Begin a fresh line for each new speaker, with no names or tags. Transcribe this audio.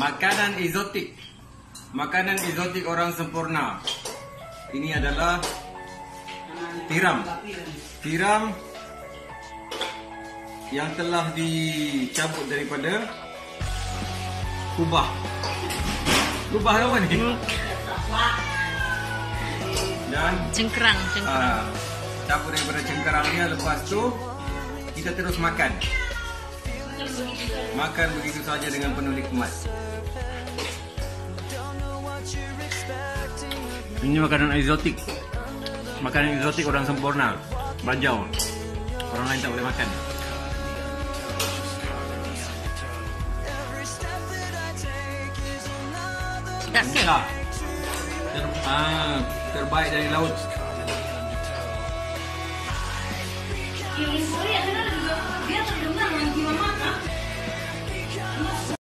Makanan eksotik. Makanan eksotik orang sempurna. Ini adalah tiram. Tiram yang telah dicabut daripada kubah. Kubah apa ni? Dan
Cengkerang, cengkerang.
ah, cabut daripada cengkerangnya lepas tu kita terus makan. Makan begitu saja dengan penuh nikmat. Ini makanan eksotik. Makanan eksotik orang sempurna. Bajau. Orang lain tak boleh makan.
Yeah.
Ter ah, terbaik dari laut. Ini